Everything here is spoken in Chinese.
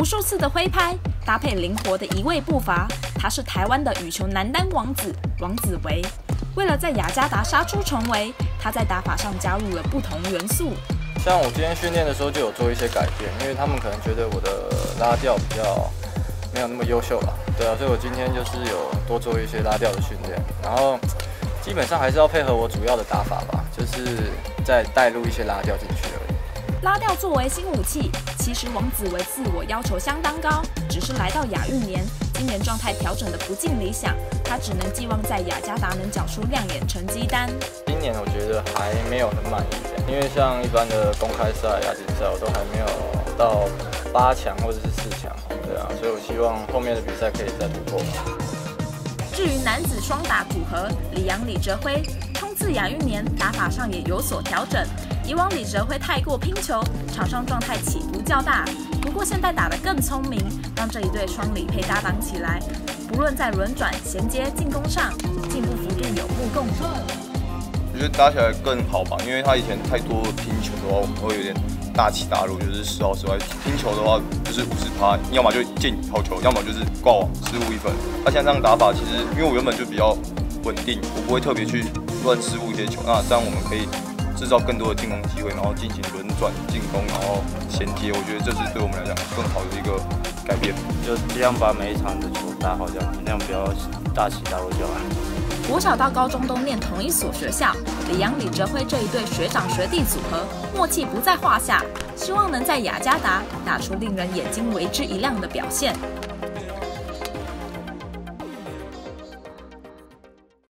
无数次的挥拍搭配灵活的移位步伐，他是台湾的羽球男单王子王子维。为了在雅加达杀出重围，他在打法上加入了不同元素。像我今天训练的时候就有做一些改变，因为他们可能觉得我的拉吊比较没有那么优秀吧，对啊，所以我今天就是有多做一些拉吊的训练，然后基本上还是要配合我主要的打法吧，就是再带入一些拉吊进去。拉吊作为新武器，其实王子维自我要求相当高，只是来到亚运年，今年状态调整的不尽理想，他只能寄望在雅加达能缴出亮眼成绩单。今年我觉得还没有很满意，因为像一般的公开赛、亚锦赛，我都还没有到八强或者是四强，对啊，所以我希望后面的比赛可以再突破。至于男子双打组合李阳、李哲辉，冲刺亚运年打法上也有所调整。以往李哲会太过拼球，场上状态起伏较大。不过现在打得更聪明，让这一对双李配搭档起来，不论在轮转、衔接、进攻上，进步幅度有目共睹。我觉得打起来更好吧，因为他以前太多拼球的话，我们会有点大起大落，就是时好时坏。拼球的话就是五十趴，要么就进好球，要么就是挂网失误一分。他现在这样打法，其实因为我原本就比较稳定，我不会特别去乱失误一些球，那这样我们可以。制造更多的进攻机会，然后进行轮转进攻，然后衔接。我觉得这是对我们来讲更好的一个改变。就这样把每一场的球打好，就好尽量不要大起大落就好。国小到高中都念同一所学校，李阳、李哲辉这一对学长学弟组合默契不在话下，希望能在雅加达打出令人眼睛为之一亮的表现。